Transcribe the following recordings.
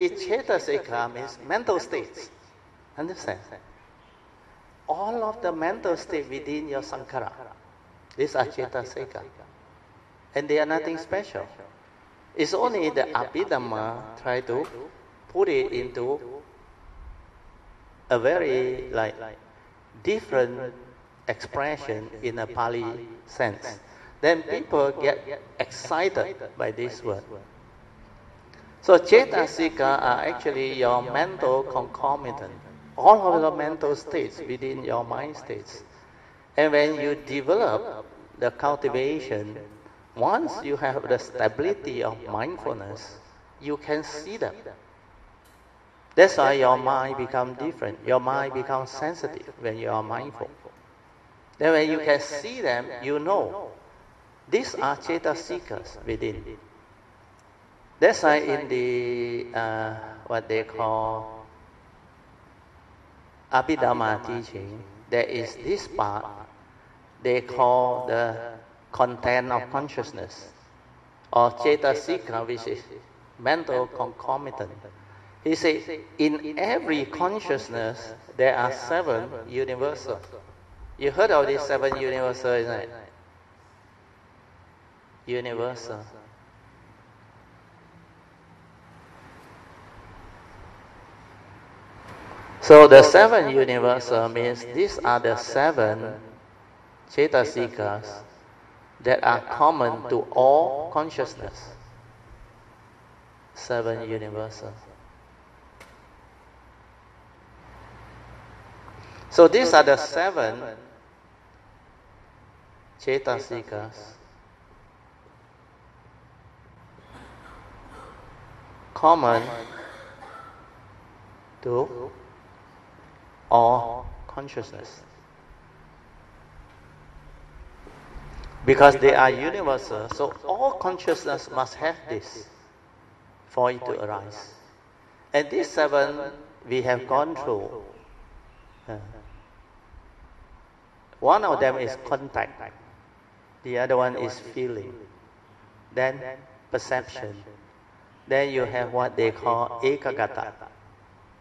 Cetasika means mental states. Understand? All of the mental state within your sankara, these are Cetasika. And they are nothing special. It's only the Abhidhamma try to put it into a very like different expression in a Pali sense. Then people get excited by this word. So Cetasika are actually your mental concomitant, all of the mental states within your mind states. And when you develop the cultivation, once you have the stability of mindfulness, you can see them. That's why your mind becomes different. Your mind becomes sensitive when you are mindful. Then when you can see them, you know these are cetasikas within. That's why in the uh, what they call Abhidhamma teaching, there is this part they call the content of consciousness or cetasika, which is mental concomitant. He says, in every consciousness, there are seven universal. You heard of these seven universal, isn't it? Universal. So the seven universal means these are the seven cetasikas that are common to all consciousness. Seven universal. So these are the seven cetasikas common to all consciousness. Because they are universal, so all consciousness must have this for it to arise. And these seven we have gone through. Uh, one of them is contact, the other one is feeling, then perception, then you have what they call ekaggata,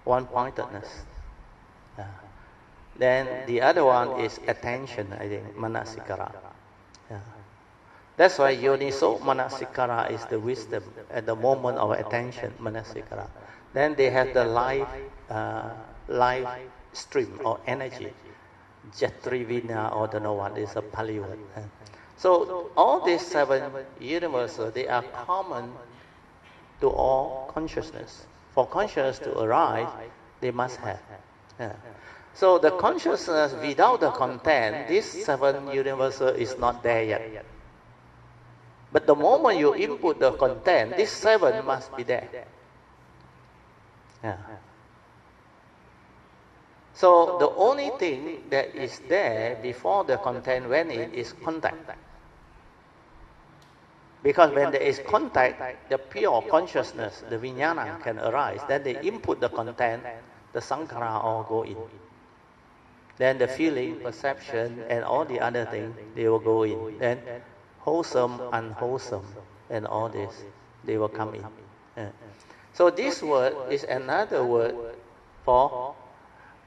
one pointedness. Then the other one is attention, I think, manasikara. Yeah. That's why yoniso manasikara is the wisdom at the moment of attention, manasikara. Then they have the life, uh, life stream or energy, jatrivina or don't know what is a Pali word. So all these seven universes, they are common to all consciousness. For consciousness to arise, they must have. Yeah. So the consciousness without the content, this seven universal is not there yet. But the moment you input the content, this seven must be there. Yeah. So the only thing that is there before the content went in is contact. Because when there is contact, the pure consciousness, the vijnana can arise. Then they input the content, the sankhara all go in. Then the feeling, perception, and all the other things, they will go in. Then wholesome, unwholesome, and all this, they will come in. Yeah. So this word is another word for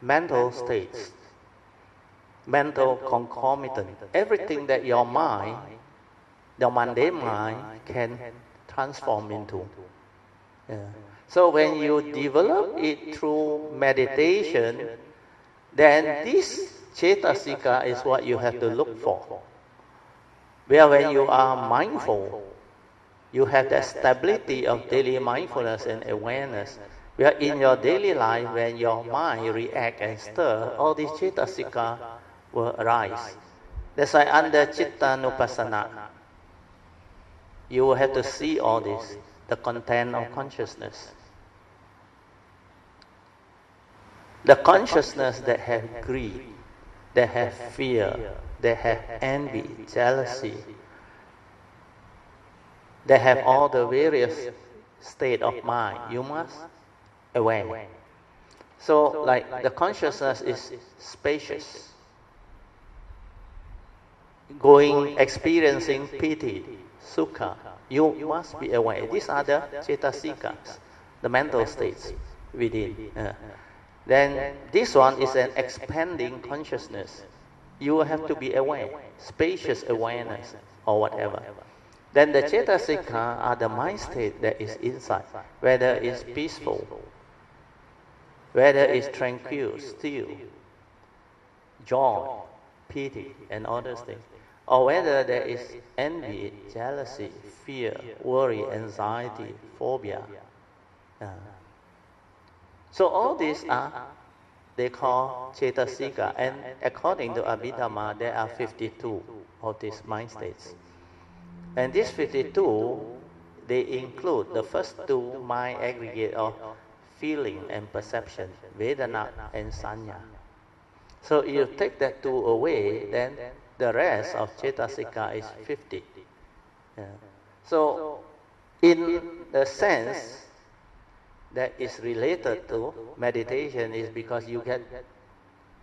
mental states, mental concomitant. Everything that your mind, the mundane mind, can transform into. Yeah. So when you develop it through meditation, then this cetasika is what you have to look for. Where when you are mindful, you have that stability of daily mindfulness and awareness. Where in your daily life, when your mind react and stir, all these cetasika will arise. That's why under chitta nupassana, you will have to see all this, the content of consciousness. The consciousness that have greed, that have fear, that have envy, jealousy, that have all the various state of mind, you must aware. So, like the consciousness is spacious, going, experiencing piti, sukha. You must be aware. These are the cetasikas. the mental states within. Uh, then this one is an expanding consciousness. You have to be aware, spacious awareness or whatever. Then the cetasika are the mind state that is inside, whether it's peaceful, whether it's tranquil, still, joy, piti, and other things, or whether there is envy, jealousy, fear, worry, anxiety, phobia. Uh, so all these are they call cetasika, and according to Abhidhamma, there are 52 of these mind states. And these 52, they include the first two mind aggregate of feeling and perception, Vedana and Sanya. So if you take that two away, then the rest of Cetasika is 50. Yeah. So in the sense that is related to meditation is because you get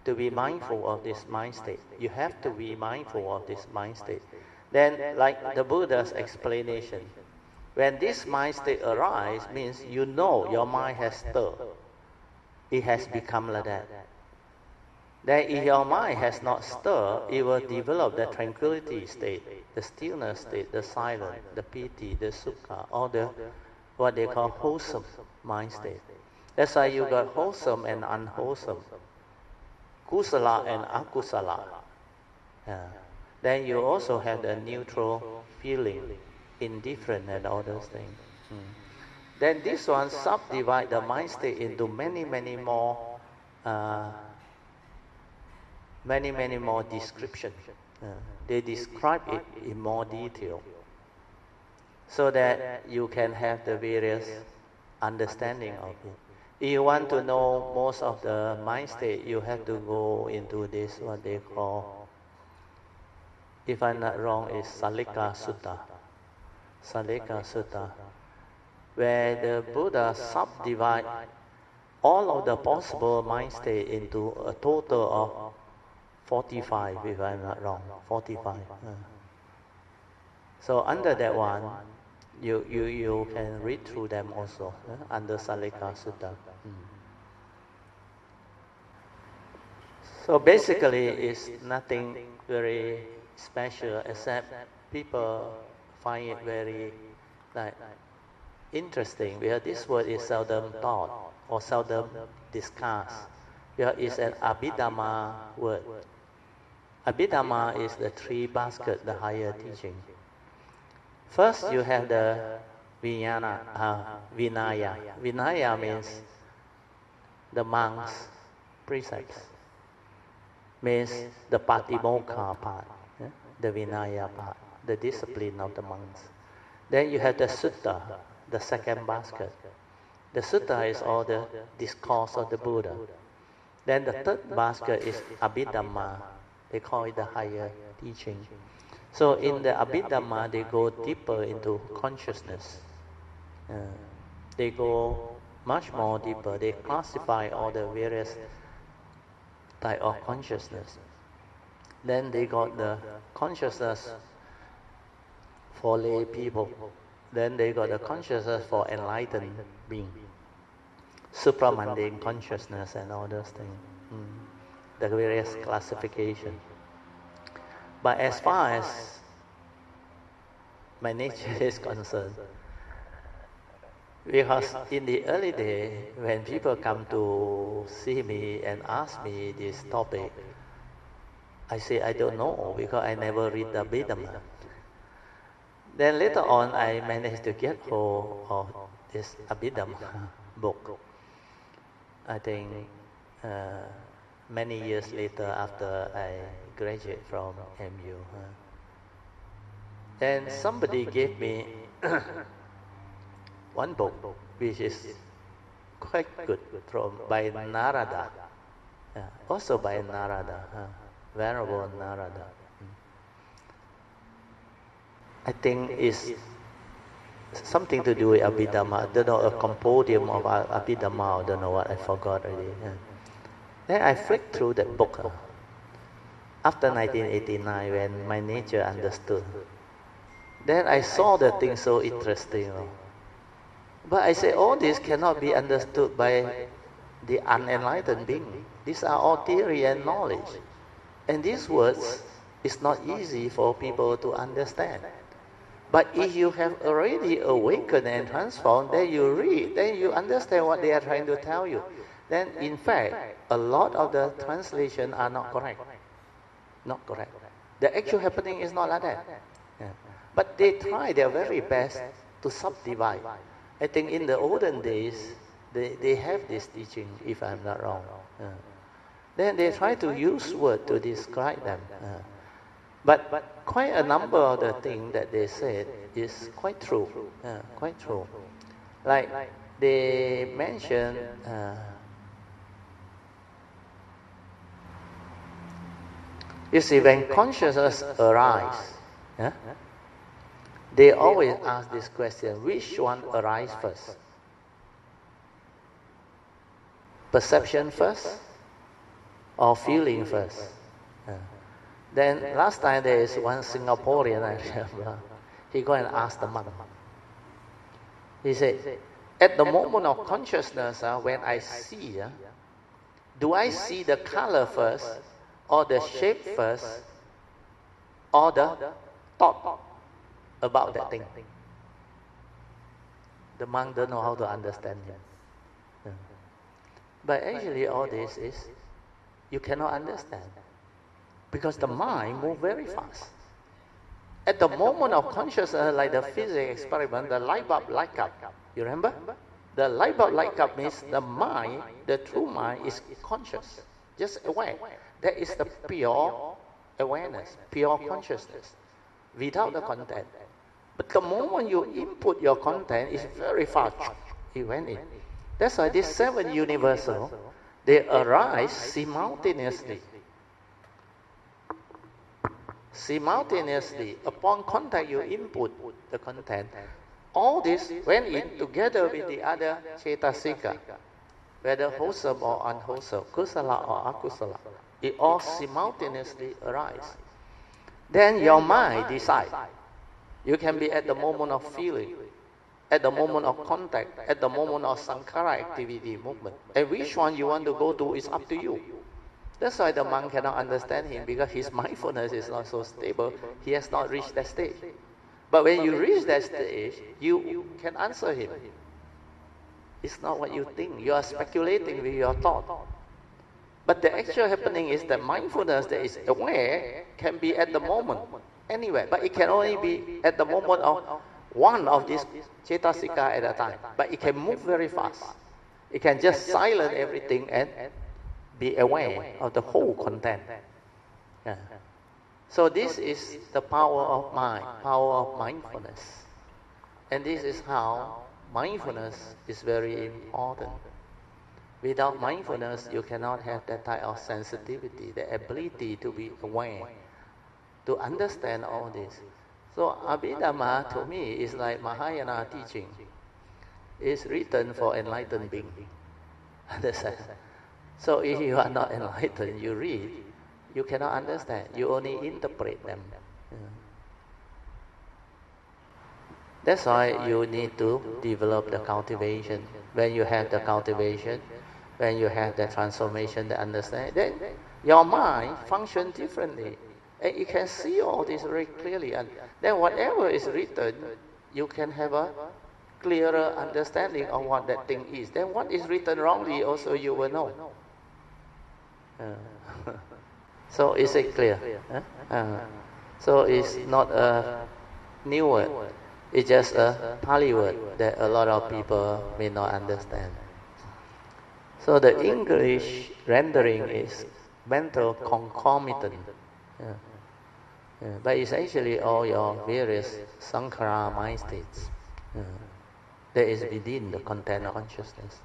to be mindful of this mind state. You have to be mindful of this mind state. Then, like the Buddha's explanation, when this mind state arises, means you know your mind has stirred. It has become like that. Then if your mind has not stirred, it will develop the tranquility state, the stillness state, the silence, the piti, the sukha, all the what they call wholesome mind state. That's why you got wholesome and unwholesome, kusala and akusala. Yeah. Then you also have the neutral feeling, indifferent and all those things. Mm. Then this one subdivide the mind state into many, many more, uh, many, many more description. They describe it in more detail so that you can have the various understanding of it. If you want to know most of the mind state, you have to go into this, what they call, if I'm not wrong, is Sallekha Sutta. Sallekha Sutta, where the Buddha subdivide all of the possible mind state into a total of 45, if I'm not wrong, 45. Uh. So under that one, you, you, you can read through them also uh, under Sallekha Sutta. Mm. So basically, it's nothing very special except people find it very like interesting because this word is seldom taught or seldom discussed. Because it's an Abhidhamma word. Abhidhamma is the three basket, the higher teaching. First, you have the Vijnana, uh, Vinaya. Vinaya means the monks' precepts. Means the Patimokkha part, yeah? the Vinaya part, the discipline of the monks. Then you have the Sutta, the second basket. The Sutta is all the discourse of the Buddha. Then the third basket is Abhidhamma. They call it the higher teaching. So in the Abhidhamma, they go deeper into consciousness. Uh, they go much more deeper. They classify all the various type of consciousness. Then they got the consciousness for lay people. Then they got the consciousness for enlightened being. Supramundane consciousness and all those things. Mm. The various classification. But as far as my nature is concerned, because in the early day, when people come to see me and ask me this topic, I say I don't know because I never read the Abhidhamma. Then later on, I managed to get hold of this Abhidhamma book. I think uh, many years later after I graduate from MU. Huh? And somebody gave me one book which is quite good from by Narada, also by Narada, huh? Venerable Narada. I think it's something to do with Abhidhamma. I don't know, a compendium of Abhidhamma, I don't know what, I forgot already. Then I flicked through that book after 1989 when my nature understood. Then I saw the thing so interesting. But I say all this cannot be understood by the unenlightened being. These are all theory and knowledge. And these words is not easy for people to understand. But if you have already awakened and transformed, then you read, then you understand what they are trying to tell you. Then, in fact, a lot of the translation are not correct. Not correct. The actual happening is not like that. But they try their very best to subdivide. I think in the olden days, they, they have this teaching, if I'm not wrong. Then they try to use word to describe them. But, but quite a number of the things that they said is quite true. Quite true. Like they mentioned. Uh, you see, when consciousness arises, yeah, they always ask this question: Which one arises first? Perception first or feeling first. Uh, then last time there is one Singaporean, I remember, he go and ask the monk. He said, at the moment of consciousness, uh, when I see, uh, do I see the color first, or the shape first, or the thought about that thing? The monk don't know how to understand him. But actually all this is you cannot understand. Because the mind moves very fast. At the moment of consciousness, like the physics experiment, the light bulb light up. You remember? The light bulb light up means the mind, the true mind, is conscious, just aware. That is the pure awareness, pure consciousness, without the content. But the moment you input your content, it's very fast. It went in. That's why this seven universal they arise simultaneously. Simultaneously, upon contact, you input the content. All this went in together with the other cetasika, whether wholesome or unwholesome, kusala or akusala. It all simultaneously arise. Then your mind decides. You can be at the moment of feeling at the moment of contact, at the moment of sankhara activity, movement. And which one you want to go to is up to you. That's why the monk cannot understand him because his mindfulness is not so stable. He has not reached that stage. But when you reach that stage, you can answer him. It's not what you think. You are speculating with your thought. But the actual happening is that mindfulness that is aware can be at the moment, anywhere. But it can only be at the moment of one of these cetasika at a time. But it can move very fast. It can just silence everything and be aware of the whole content. Yeah. So this is the power of mind, power of mindfulness. And this is how mindfulness is very important. Without mindfulness, you cannot have that type of sensitivity, the ability to be aware, to understand all this. So Abhidhamma to me is like Mahayana teaching. It's written for enlightened being. Understand? So if you are not enlightened, you read, you cannot understand. You only interpret them. That's why you need to develop the cultivation. When you have the cultivation, when you have the transformation, the understanding, then your mind functions differently. And you can see all this very clearly. And then whatever is written, you can have a clearer understanding of what that thing is. Then what is written wrongly also you will know. Uh, so is it clear? Uh, so it's not a new word. It's just a Pali word that a lot of people may not understand. So the English rendering is mental concomitant. Yeah. Yeah, but it's actually all your various sankhara mind states yeah, that is within the content of consciousness.